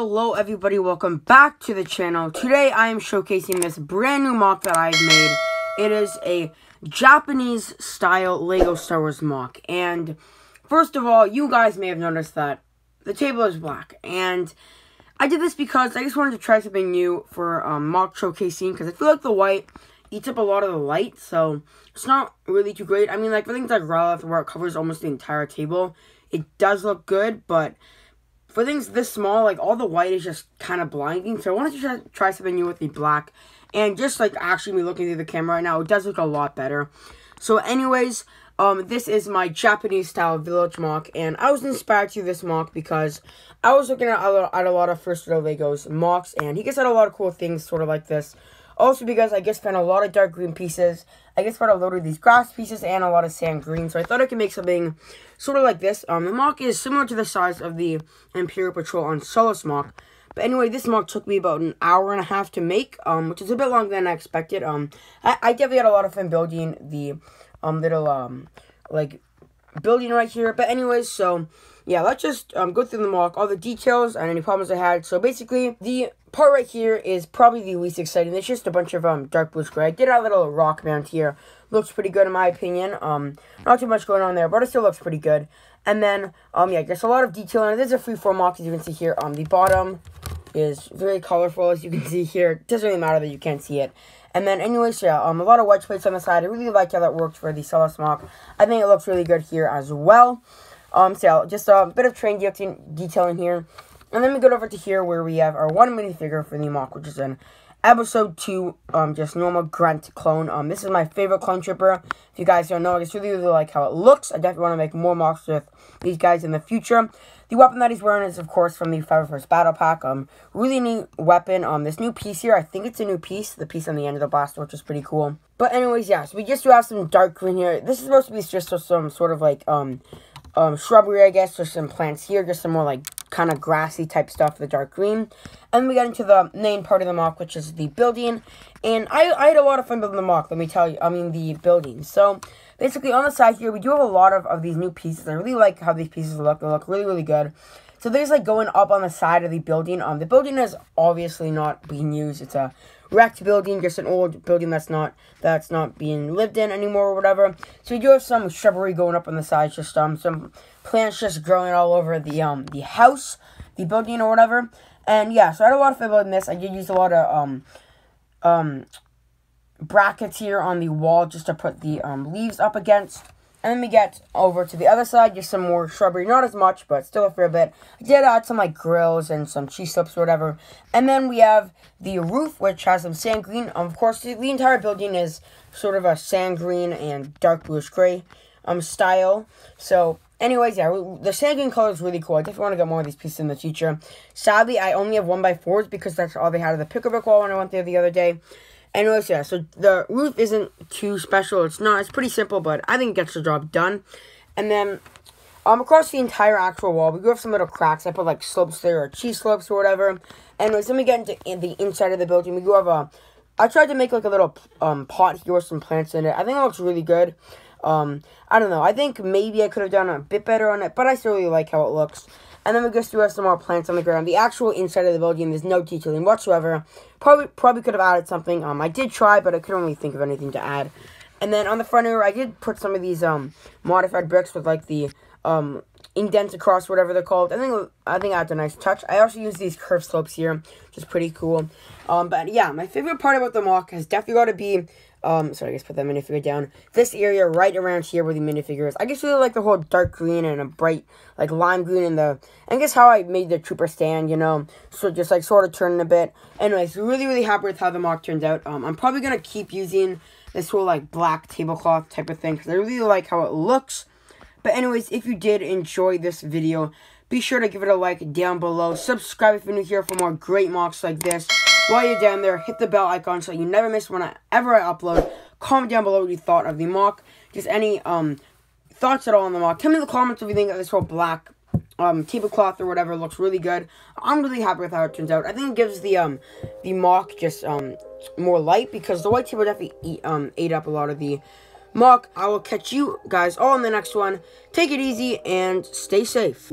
Hello everybody, welcome back to the channel. Today I am showcasing this brand new MOC that I've made. It is a Japanese style Lego Star Wars MOC. And first of all, you guys may have noticed that the table is black. And I did this because I just wanted to try something new for um, MOC showcasing. Because I feel like the white eats up a lot of the light. So it's not really too great. I mean like for things like Ralph where it covers almost the entire table. It does look good, but for things this small, like all the white is just kind of blinding. So I wanted to try, try something new with the black. And just like actually me looking through the camera right now, it does look a lot better. So anyways, um, this is my Japanese style village MOC. And I was inspired to this MOC because I was looking at, at a lot of First Real Legos MOCs. And he gets out a lot of cool things sort of like this. Also because I just found a lot of dark green pieces. I just found a load of these grass pieces and a lot of sand green. So I thought I could make something sort of like this. Um, the MOC is similar to the size of the Imperial Patrol on Solus MOC. But anyway, this MOC took me about an hour and a half to make, um, which is a bit longer than I expected. Um, I, I definitely had a lot of fun building the um, little, um, like, building right here. But anyways, so yeah, let's just um, go through the MOC, all the details, and any problems I had. So basically, the part right here is probably the least exciting. It's just a bunch of um dark blue gray. I did a little rock mount here. Looks pretty good in my opinion. Um, not too much going on there, but it still looks pretty good. And then, um, yeah, there's a lot of detail in it. There's a freeform MOC, as you can see here. Um, the bottom is very colorful, as you can see here. It doesn't really matter that you can't see it. And then, anyways, yeah, um, a lot of white plates on the side. I really like how that works for the Solus MOC. I think it looks really good here as well. Um, so just a bit of train detailing here. And then we go over to here where we have our one minifigure for the MOC, which is in episode 2, um, just normal Grunt clone. Um, this is my favorite clone trooper. If you guys don't know, I just really, really like how it looks. I definitely want to make more MOCs with these guys in the future. The weapon that he's wearing is, of course, from the 501st Battle Pack. Um, really neat weapon. Um, this new piece here, I think it's a new piece. The piece on the end of the blaster, which is pretty cool. But anyways, yeah, so we just do have some dark green here. This is supposed to be just some sort of, like, um, um, shrubbery, I guess. There's some plants here, just some more, like, kind of grassy type stuff, the dark green. And we got into the main part of the MOC, which is the building. And I, I had a lot of fun building the MOC, let me tell you. I mean, the building. So, basically, on the side here, we do have a lot of, of these new pieces. I really like how these pieces look. They look really, really good. So, there's, like, going up on the side of the building. Um, The building is obviously not being used. It's a wrecked building, just an old building that's not that's not being lived in anymore or whatever. So we do have some shrubbery going up on the sides, just um some plants just growing all over the um the house, the building or whatever. And yeah, so I had a lot of fun building this. I did use a lot of um um brackets here on the wall just to put the um leaves up against. And then we get over to the other side, just some more shrubbery. Not as much, but still a fair bit. I did add some, like, grills and some cheese slopes or whatever. And then we have the roof, which has some sand green. Um, of course, the, the entire building is sort of a sand green and dark bluish gray um, style. So, Anyways, yeah, the sand green color is really cool. I definitely want to get more of these pieces in the future. Sadly, I only have 1x4s because that's all they had of the Pick a Brick wall when I went there the other day. Anyways, yeah, so the roof isn't too special. It's not. It's pretty simple, but I think it gets the job done. And then, um, across the entire actual wall, we do have some little cracks. I put, like, slopes there, or cheese slopes or whatever. Anyways, then we get into in the inside of the building. We do have a... I tried to make, like, a little um, pot here with some plants in it. I think it looks really good. Um, I don't know. I think maybe I could have done a bit better on it, but I still really like how it looks. And then we just do have some more plants on the ground. The actual inside of the building, there's no detailing whatsoever. Probably probably could have added something. Um, I did try, but I couldn't really think of anything to add. And then on the front here, I did put some of these um modified bricks with like the um indents across whatever they're called. I think I think that's a nice touch. I also use these curved slopes here, which is pretty cool. Um, but yeah, my favorite part about the MOC has definitely got to be um, sorry, I guess put that minifigure down. This area right around here where the minifigure is. I just really like the whole dark green and a bright, like, lime green and the... I guess how I made the trooper stand, you know? So just, like, sort of turning a bit. Anyways, really, really happy with how the MOC turns out. Um, I'm probably going to keep using this whole, like, black tablecloth type of thing. Because I really like how it looks. But anyways, if you did enjoy this video, be sure to give it a like down below. Subscribe if you're new here for more great MOCs like this. While you're down there, hit the bell icon so you never miss whenever I upload. Comment down below what you thought of the MOC. Just any um thoughts at all on the MOC. Tell me in the comments if you think this whole black um tablecloth or whatever looks really good. I'm really happy with how it turns out. I think it gives the um the MOC just um more light because the white table definitely eat, um ate up a lot of the MOC. I will catch you guys all in the next one. Take it easy and stay safe.